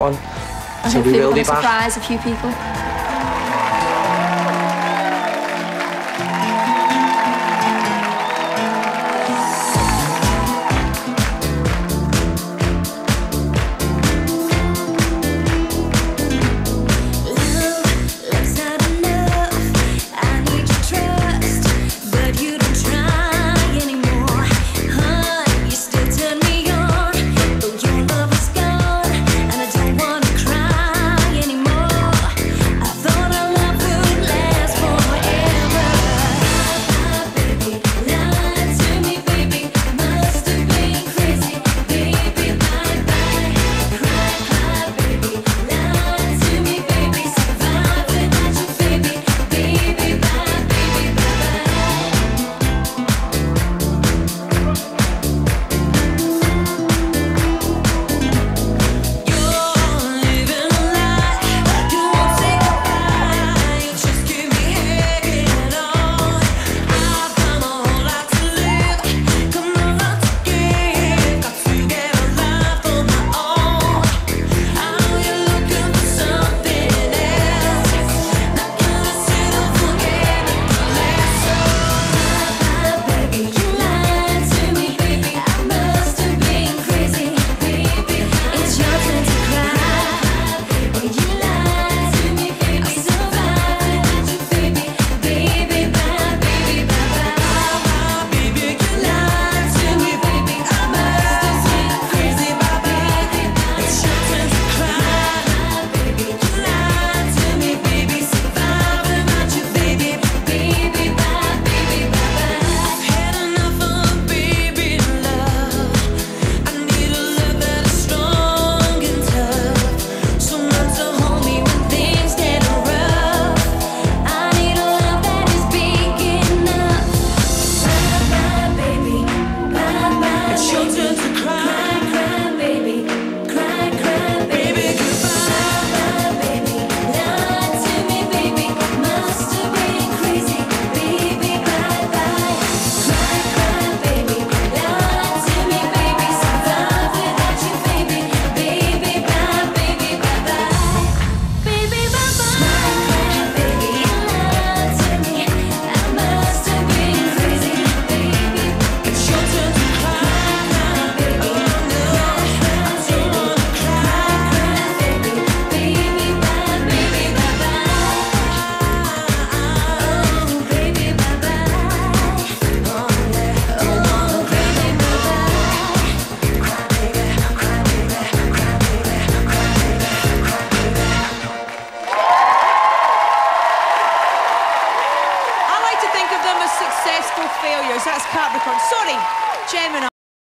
i So we will be back. surprise a few people. successful failures. That's Capricorn. Sorry, Gemini.